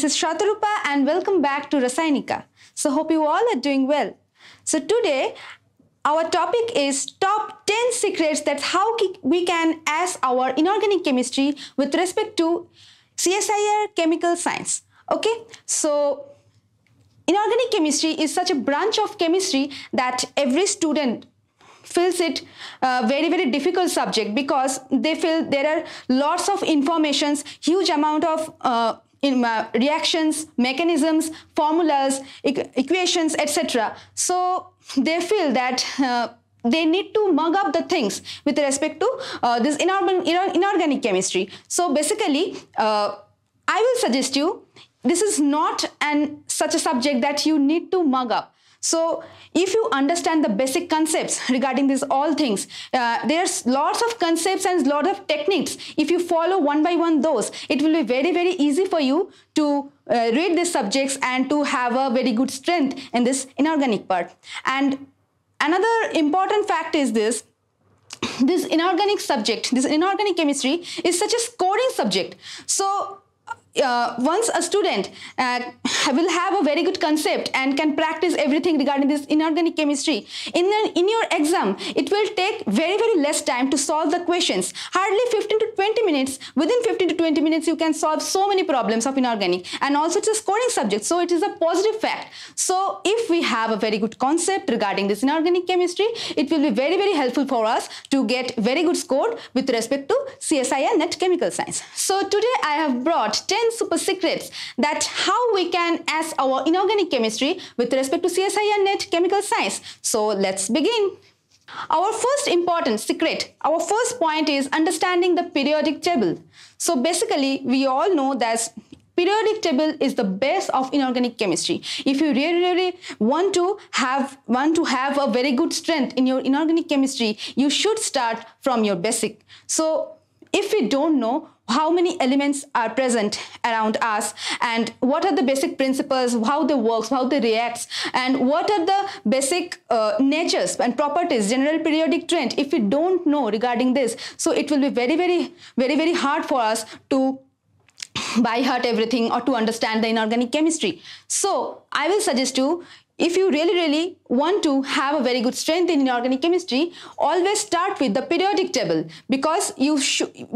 this is Shatarupa and welcome back to Rasayanika. So hope you all are doing well. So today our topic is top 10 secrets that how we can ask our inorganic chemistry with respect to CSIR chemical science. Okay, so inorganic chemistry is such a branch of chemistry that every student feels it uh, very very difficult subject because they feel there are lots of informations huge amount of uh, in, uh, reactions mechanisms formulas e equations etc so they feel that uh, they need to mug up the things with respect to uh, this inorganic, inorganic chemistry. So basically uh, i will suggest you this is not an such a subject that you need to mug up so if you understand the basic concepts regarding these all things, uh, there's lots of concepts and lot of techniques. If you follow one by one those, it will be very, very easy for you to uh, read these subjects and to have a very good strength in this inorganic part. And another important fact is this, this inorganic subject, this inorganic chemistry is such a scoring subject. So uh, once a student uh, will have a very good concept and can practice everything regarding this inorganic chemistry. In, the, in your exam it will take very very less time to solve the questions. Hardly 15 to 20 minutes. Within 15 to 20 minutes you can solve so many problems of inorganic and also it's a scoring subject so it is a positive fact. So if we have a very good concept regarding this inorganic chemistry it will be very very helpful for us to get very good score with respect to CSIR net chemical science. So today I have brought 10 10 super secrets that how we can ask our inorganic chemistry with respect to CSIR net chemical science. So let's begin. Our first important secret, our first point is understanding the periodic table. So basically, we all know that periodic table is the base of inorganic chemistry. If you really, really want to have want to have a very good strength in your inorganic chemistry, you should start from your basic. So if we don't know how many elements are present around us and what are the basic principles, how they works, how they reacts and what are the basic uh, natures and properties, general periodic trend. If we don't know regarding this, so it will be very, very, very, very hard for us to by heart everything or to understand the inorganic chemistry. So I will suggest you if you really, really want to have a very good strength in inorganic chemistry, always start with the periodic table because you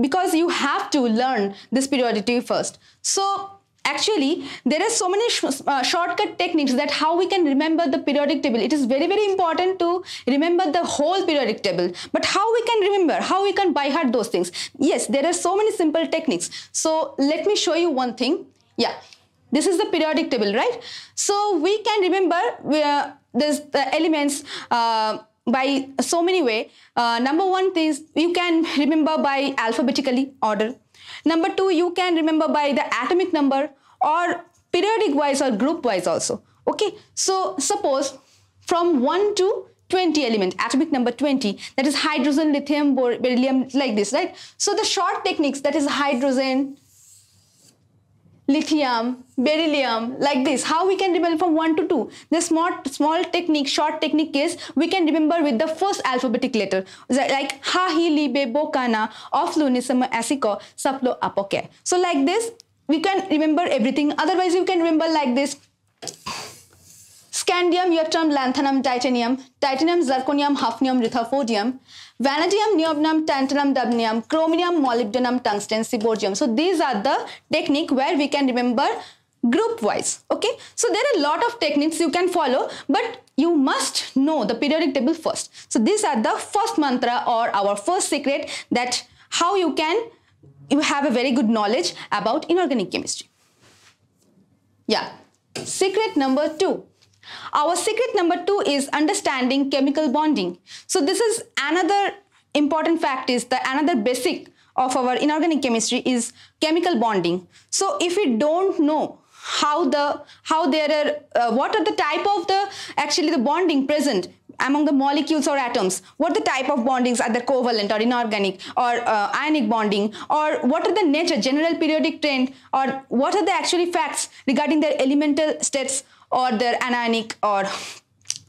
because you have to learn this periodicity first. So actually there are so many sh uh, shortcut techniques that how we can remember the periodic table. It is very very important to remember the whole periodic table. But how we can remember? How we can by heart those things? Yes there are so many simple techniques. So let me show you one thing. Yeah this is the periodic table, right? So we can remember uh, this, the elements uh, by so many way. Uh, number one is you can remember by alphabetically order. Number two, you can remember by the atomic number or periodic wise or group wise also. Okay, so suppose from 1 to 20 element, atomic number 20, that is hydrogen, lithium, beryllium, like this, right? So the short techniques, that is hydrogen, lithium, beryllium, like this. How we can remember from 1 to 2? The small, small technique, short technique is we can remember with the first alphabetic letter. Like ha, hi, li, be, bo, kana, of, lu, nisama, asiko, saplo, apoke. So like this, we can remember everything. Otherwise, you can remember like this. Scandium, yttrium, lanthanum, titanium, titanium, zirconium, hafnium, rutherfordium, vanadium, niobium, tantalum, dubnium, chromium, molybdenum, tungsten, seaborgium. So these are the technique where we can remember group wise. Okay. So there are a lot of techniques you can follow, but you must know the periodic table first. So these are the first mantra or our first secret that how you can you have a very good knowledge about inorganic chemistry. Yeah. Secret number two our secret number two is understanding chemical bonding. So this is another important fact is the another basic of our inorganic chemistry is chemical bonding. So if we don't know how the how there are uh, what are the type of the actually the bonding present among the molecules or atoms what the type of bondings are the covalent or inorganic or uh, ionic bonding or what are the nature general periodic trend or what are the actually facts regarding their elemental states or their anionic or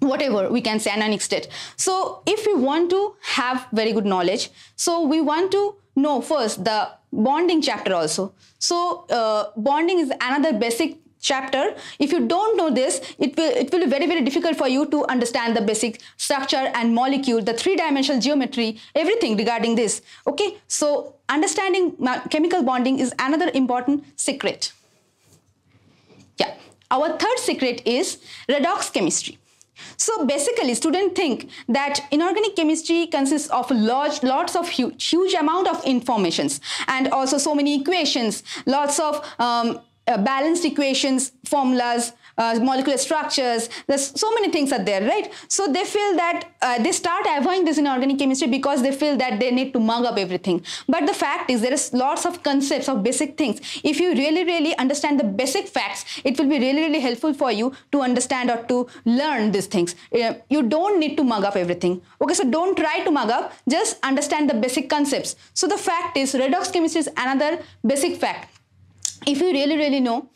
whatever we can say anionic state. So if we want to have very good knowledge, so we want to know first the bonding chapter also. So uh, bonding is another basic chapter. If you don't know this, it will, it will be very, very difficult for you to understand the basic structure and molecule, the three-dimensional geometry, everything regarding this. Okay, so understanding chemical bonding is another important secret. Yeah, our third secret is redox chemistry. So basically, students think that inorganic chemistry consists of large, lots of huge, huge amount of informations and also so many equations, lots of um, uh, balanced equations, formulas, uh, molecular structures. There's so many things are there, right? So they feel that uh, they start avoiding this inorganic chemistry because they feel that they need to mug up everything. But the fact is there is lots of concepts of basic things. If you really, really understand the basic facts, it will be really, really helpful for you to understand or to learn these things. Uh, you don't need to mug up everything. Okay, so don't try to mug up, just understand the basic concepts. So the fact is redox chemistry is another basic fact. If you really, really know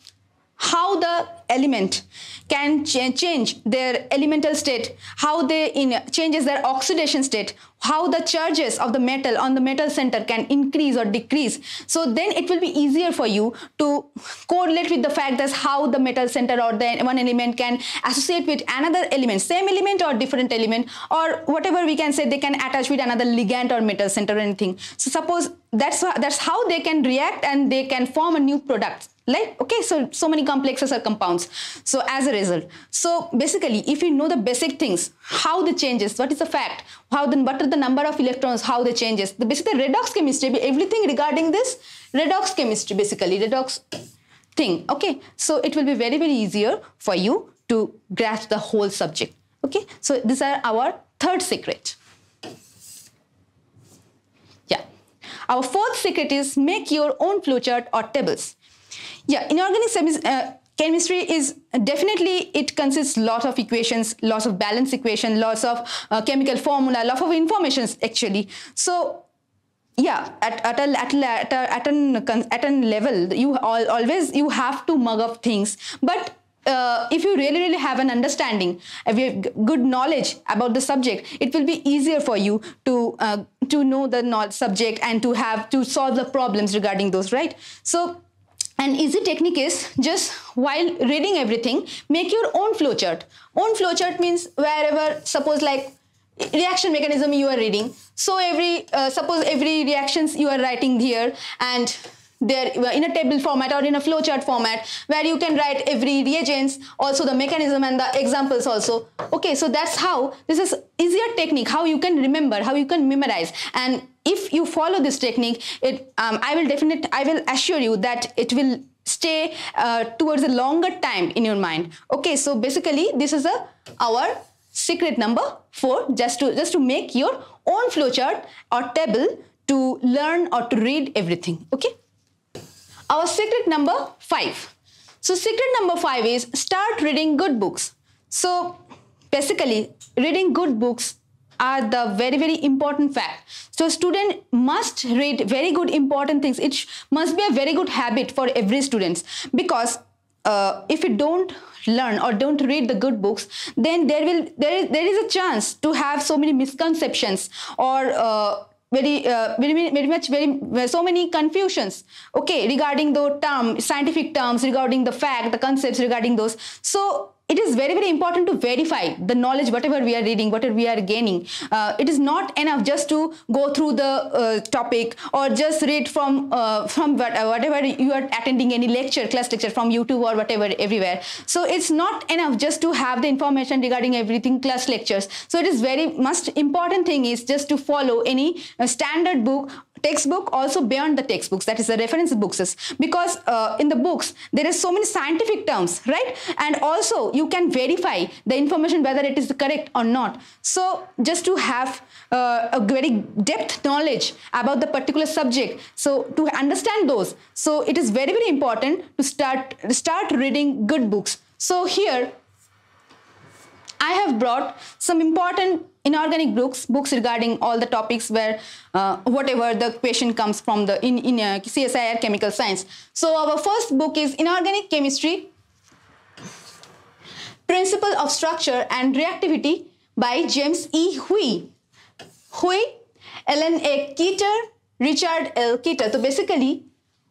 how the element can ch change their elemental state, how they in changes their oxidation state, how the charges of the metal on the metal center can increase or decrease. So then it will be easier for you to correlate with the fact that how the metal center or the one element can associate with another element, same element or different element or whatever we can say they can attach with another ligand or metal center or anything. So suppose that's that's how they can react and they can form a new product. Like okay so so many complexes or compounds. So as a result so basically if you know the basic things how the changes what is the fact how then what are the number of electrons how the changes the basically redox chemistry everything regarding this redox chemistry basically redox thing okay? So it will be very very easier for you to grasp the whole subject okay? So these are our third secret yeah our fourth secret is make your own flowchart or tables yeah, inorganic uh, chemistry is definitely it consists lot of equations, lots of balance equation, lots of uh, chemical formula, lot of informations actually. So yeah, at, at, a, at, a, at, a, at, an, at an level, you all, always you have to mug up things. But uh, if you really, really have an understanding, if you have good knowledge about the subject, it will be easier for you to uh, to know the subject and to have to solve the problems regarding those, right? So an easy technique is just while reading everything, make your own flowchart. Own flowchart means wherever, suppose like reaction mechanism you are reading. So every, uh, suppose every reactions you are writing here and there in a table format or in a flowchart format where you can write every reagents also the mechanism and the examples also. Okay so that's how this is easier technique how you can remember how you can memorize. And if you follow this technique it um, i will definitely i will assure you that it will stay uh, towards a longer time in your mind. Okay so basically this is a our secret number four just to just to make your own flowchart or table to learn or to read everything. Okay our secret number five. So secret number five is start reading good books. So basically reading good books are the very very important fact so student must read very good important things it must be a very good habit for every student because uh, if you don't learn or don't read the good books then there will there is there is a chance to have so many misconceptions or uh, very, uh, very, very much, very, so many confusions, okay, regarding the term, scientific terms, regarding the fact, the concepts regarding those. So it is very very important to verify the knowledge whatever we are reading whatever we are gaining. Uh, it is not enough just to go through the uh, topic or just read from uh, from uh, whatever you are attending any lecture class lecture from youtube or whatever everywhere. So it's not enough just to have the information regarding everything class lectures. So it is very most important thing is just to follow any uh, standard book textbook also beyond the textbooks that is the reference books because uh, in the books there is so many scientific terms right? And also you can verify the information whether it is correct or not. So just to have uh, a very depth knowledge about the particular subject so to understand those so it is very very important to start start reading good books. So here I have brought some important inorganic books, books regarding all the topics where uh, whatever the question comes from the in, in uh, CSIR chemical science. So our first book is Inorganic Chemistry, Principle of Structure and Reactivity by James E. Huheey. Huheey, Ellen A. Keiter, Richard L. Keiter. So basically,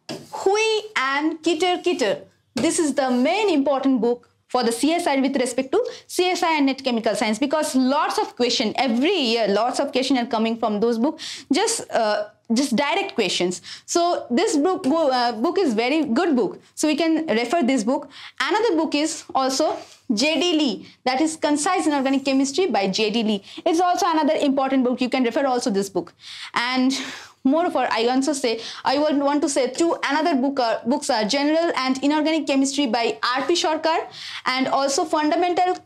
Huheey and Keiter Keiter. This is the main important book for the CSIR with respect to CSIR net chemical science because lots of question every year, lots of question are coming from those books. Just uh, just direct questions. So this book uh, book is very good book. So we can refer this book. Another book is also J.D. Lee, that is Concise Inorganic Chemistry by J.D. Lee. It's also another important book. You can refer also this book. And moreover, I also say, I want to say two another books are General and Inorganic Chemistry by R.P. Sarkar and also Fundamental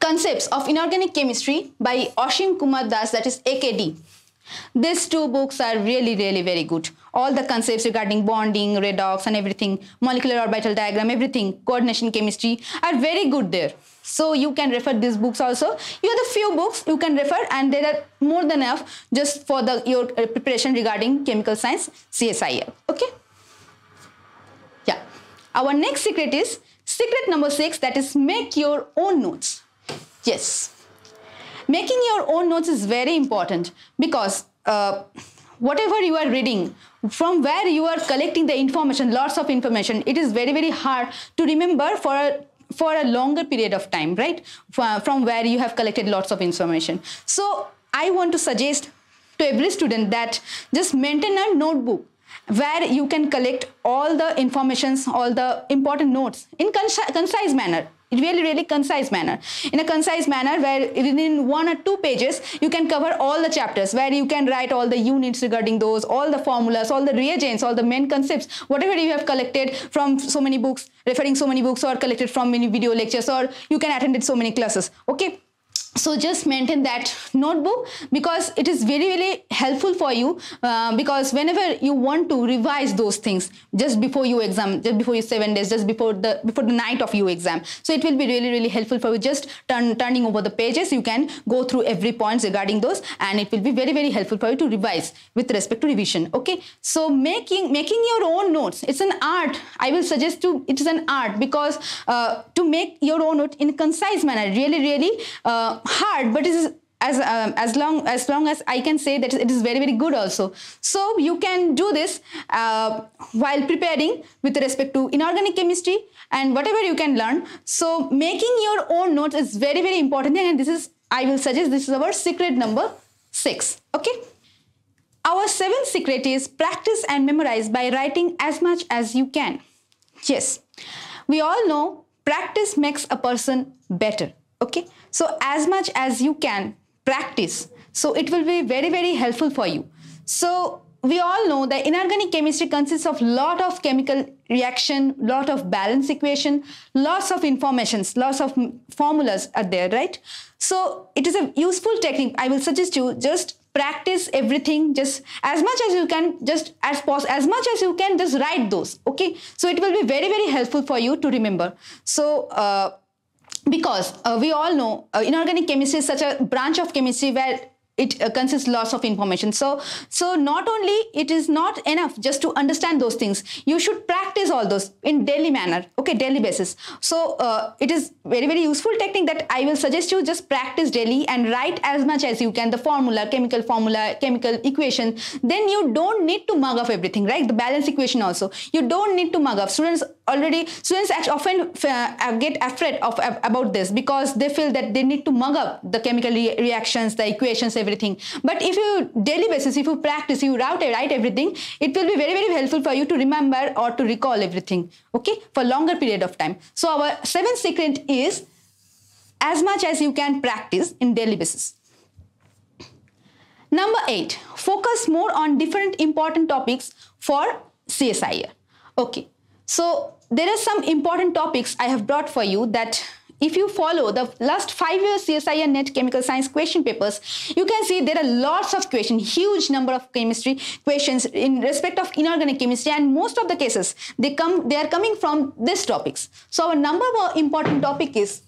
Concepts of Inorganic Chemistry by Ashim Kumar Das, that is AKD. These two books are really, really very good. All the concepts regarding bonding, redox and everything, molecular orbital diagram, everything, coordination chemistry are very good there. So you can refer these books also. You have the few books you can refer and there are more than enough just for the your preparation regarding chemical science CSIR. Okay? Yeah. Our next secret is secret number six that is make your own notes. Yes making your own notes is very important because uh, whatever you are reading from where you are collecting the information lots of information it is very very hard to remember for a for a longer period of time right? From where you have collected lots of information. So i want to suggest to every student that just maintain a notebook where you can collect all the informations all the important notes in concise manner really really concise manner. In a concise manner where within one or two pages you can cover all the chapters where you can write all the units regarding those all the formulas all the reagents all the main concepts whatever you have collected from so many books referring so many books or collected from many video lectures or you can attend so many classes. Okay so just maintain that notebook because it is very very helpful for you uh, because whenever you want to revise those things just before you exam just before you seven days just before the before the night of your exam. So it will be really really helpful for you. Just turn, turning over the pages you can go through every points regarding those and it will be very very helpful for you to revise with respect to revision okay? So making making your own notes it's an art. I will suggest to it is an art because uh, to make your own note in concise manner really really uh, hard but it is as um, as long as long as I can say that it is very very good also. So you can do this uh, while preparing with respect to inorganic chemistry and whatever you can learn. So making your own notes is very very important and this is I will suggest this is our secret number six. Okay. Our seventh secret is practice and memorize by writing as much as you can. Yes, we all know practice makes a person better. Okay so as much as you can practice, so it will be very, very helpful for you. So we all know that inorganic chemistry consists of lot of chemical reaction, lot of balance equation, lots of informations, lots of formulas are there, right? So it is a useful technique. I will suggest you just practice everything just as much as you can just as pos as much as you can just write those okay so it will be very very helpful for you to remember so uh, because uh, we all know uh, inorganic chemistry is such a branch of chemistry where it uh, consists lots of information. So so not only it is not enough just to understand those things you should practice all those in daily manner okay daily basis. So uh, it is very very useful technique that i will suggest you just practice daily and write as much as you can the formula chemical formula chemical equation. Then you don't need to mug up everything right? The balance equation also. You don't need to mug up. Students already students often uh, get afraid of about this because they feel that they need to mug up the chemical re reactions the equations everything. But if you daily basis, if you practice, you write, write everything, it will be very, very helpful for you to remember or to recall everything, okay, for longer period of time. So our seventh secret is as much as you can practice in daily basis. Number eight, focus more on different important topics for CSIR. Okay, so there are some important topics I have brought for you that if you follow the last five years CSIR net chemical science question papers, you can see there are lots of questions, huge number of chemistry questions in respect of inorganic chemistry and most of the cases they come they are coming from these topics. So our number one important topic is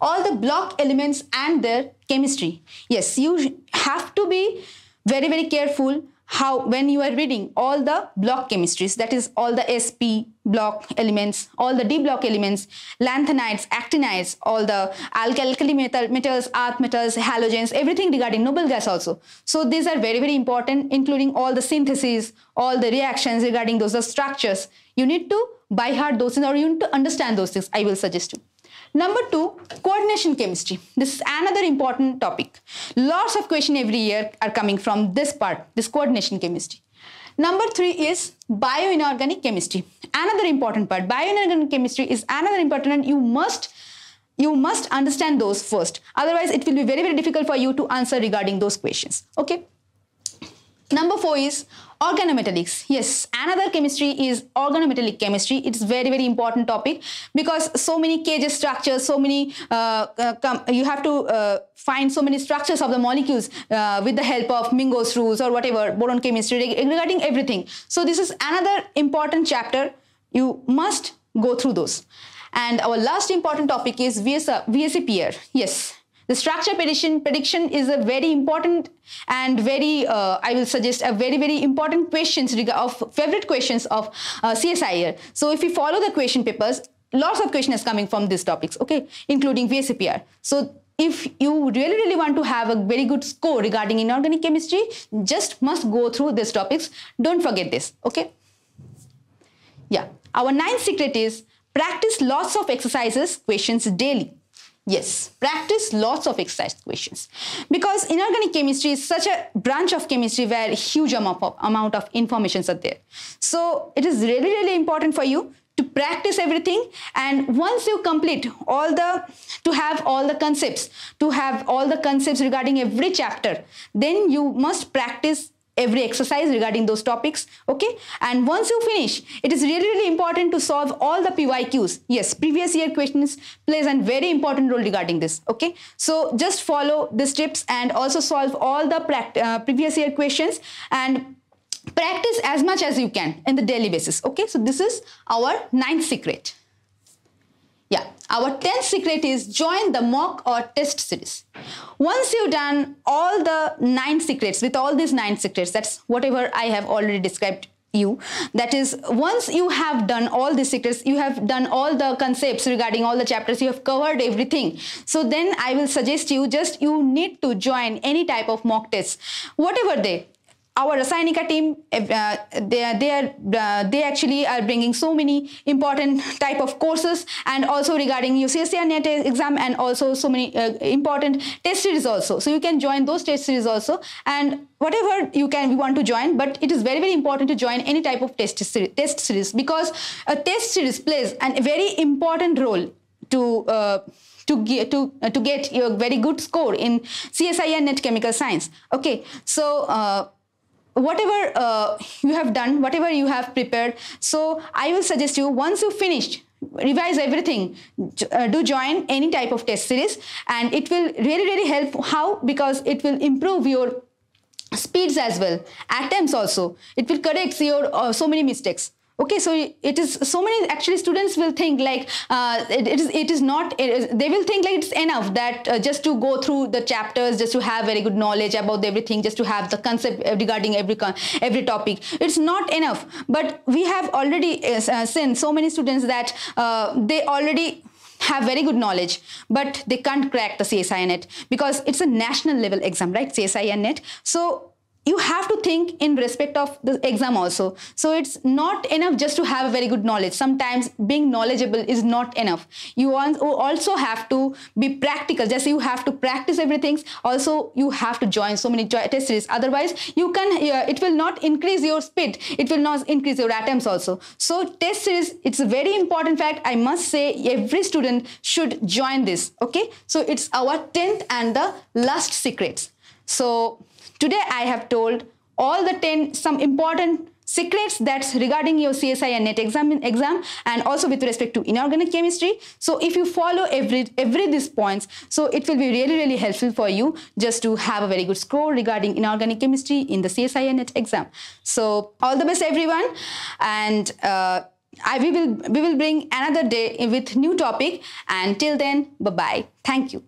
all the block elements and their chemistry. Yes, you have to be very very careful how when you are reading all the block chemistries that is all the sp block elements all the d block elements lanthanides actinides all the alkali metal, metals earth metals halogens everything regarding noble gas also. So these are very very important including all the syntheses all the reactions regarding those structures. You need to by heart those things or you need to understand those things i will suggest you Number two, coordination chemistry. This is another important topic. Lots of questions every year are coming from this part, this coordination chemistry. Number three is bioinorganic chemistry. Another important part. Bioinorganic chemistry is another important and you must you must understand those first. Otherwise, it will be very, very difficult for you to answer regarding those questions. Okay. Number four is organometallics. Yes, another chemistry is organometallic chemistry. It's very, very important topic because so many cages structures, so many, uh, uh, you have to uh, find so many structures of the molecules uh, with the help of Mingos' rules or whatever, boron chemistry regarding everything. So this is another important chapter. You must go through those. And our last important topic is VS, VSEPR. Yes, the structure prediction, prediction is a very important and very, uh, I will suggest a very, very important questions of favorite questions of uh, CSIR. So if you follow the question papers, lots of questions coming from these topics, okay, including VSEPR. So if you really, really want to have a very good score regarding inorganic chemistry, just must go through these topics. Don't forget this, okay? Yeah, our ninth secret is practice lots of exercises, questions daily. Yes, practice lots of exercise questions. Because inorganic chemistry is such a branch of chemistry where huge amount of, amount of informations are there. So it is really, really important for you to practice everything. And once you complete all the to have all the concepts to have all the concepts regarding every chapter then you must practice every exercise regarding those topics okay? And once you finish it is really really important to solve all the pyqs yes previous year questions plays a very important role regarding this okay? So just follow the tips and also solve all the uh, previous year questions and practice as much as you can in the daily basis okay? So this is our ninth secret yeah, our 10th secret is join the mock or test series. Once you've done all the nine secrets, with all these nine secrets, that's whatever I have already described you. That is, once you have done all the secrets, you have done all the concepts regarding all the chapters, you have covered everything. So then I will suggest you just you need to join any type of mock tests, whatever they our Rasayanika team, uh, they, they, are, uh, they actually are bringing so many important type of courses and also regarding UCSC NET exam and also so many uh, important test series also. So you can join those test series also. And whatever you can we want to join but it is very very important to join any type of test series, test series because a test series plays a very important role to uh, to get to uh, to get your very good score in CSIR NET chemical science. Okay. So uh, whatever uh, you have done, whatever you have prepared. So I will suggest you once you finished, revise everything, uh, do join any type of test series and it will really, really help. How? Because it will improve your speeds as well, attempts also. It will correct your uh, so many mistakes okay so it is so many actually students will think like uh, it, it is it is not it is, they will think like it's enough that uh, just to go through the chapters just to have very good knowledge about everything just to have the concept regarding every every topic it's not enough but we have already uh, uh seen so many students that uh, they already have very good knowledge, but they can't crack the CSIR NET because it's a national level exam, right? CSIR NET. So you have to think in respect of the exam also. So it's not enough just to have a very good knowledge. Sometimes being knowledgeable is not enough. You also have to be practical. Just you have to practice everything. Also you have to join so many test series. Otherwise you can uh, it will not increase your speed. It will not increase your attempts also. So test series it's a very important fact. I must say every student should join this. Okay? So it's our 10th and the last secrets. So Today I have told all the 10 some important secrets that's regarding your CSIR NET exam, exam and also with respect to inorganic chemistry. So if you follow every every these points, so it will be really really helpful for you just to have a very good score regarding inorganic chemistry in the CSIR NET exam. So all the best everyone and uh, I we will we will bring another day with new topic and till then bye bye. Thank you.